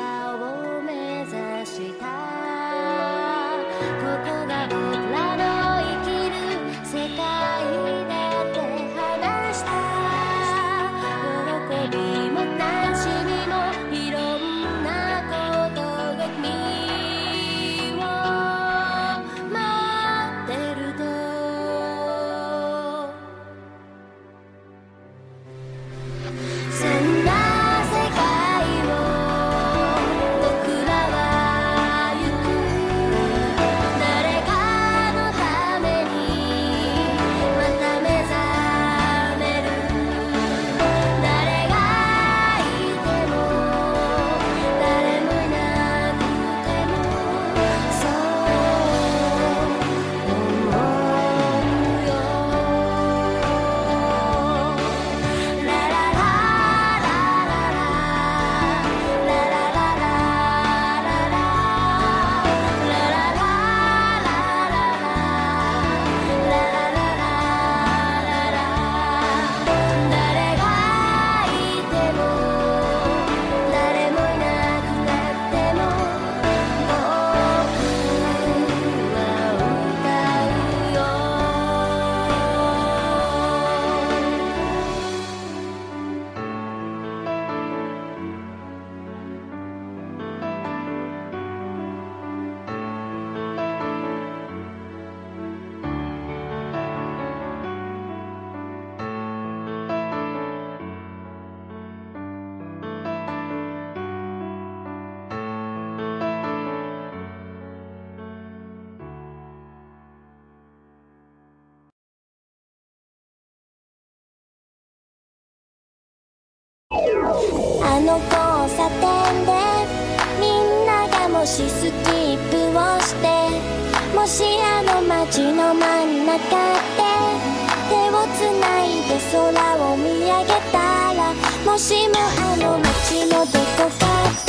を目指したあの交差点でみんながもしスキップをしてもしあの街の真ん中で手をつないで空を見上げたらもしもあの街のどこ